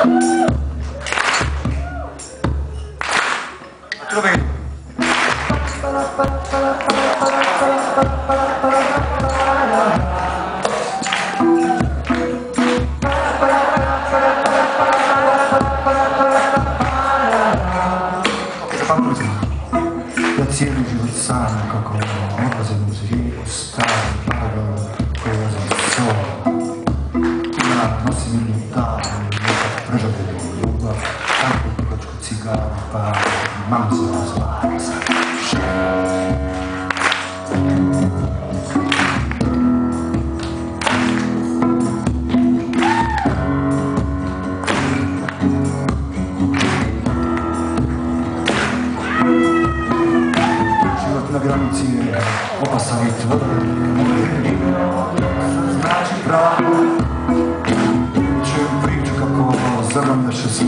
Tudo bem. Grazie di giudizzare, qualcosa di musicista, до люба, там купочку цигар, па, мам за розвалися. Život na granici je opasan i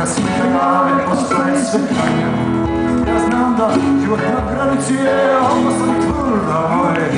grada Tanka slika jave postaje sve tanja Ja znam da život na granici je opasan i tvrda Moje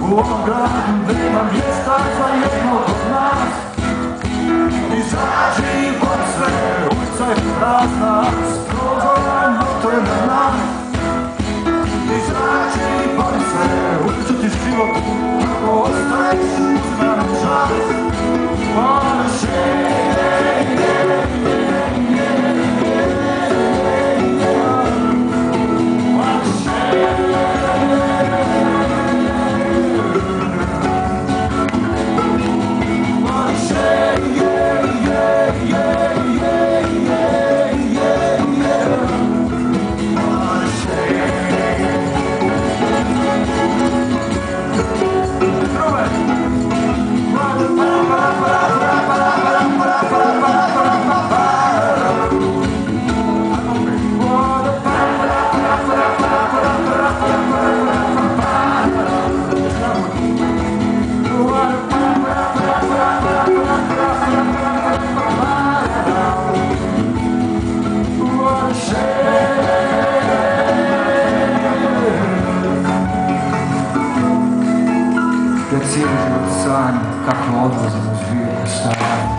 u ovom gradu nema mjesta za jednog od nas. Izaći boj se, ulica je prazna, strogo motor na nas. Izaći boj se, ulica ti život, ako ostaješ uzman čas terceiro de Monsanto, capítulo 11, vamos ver, está.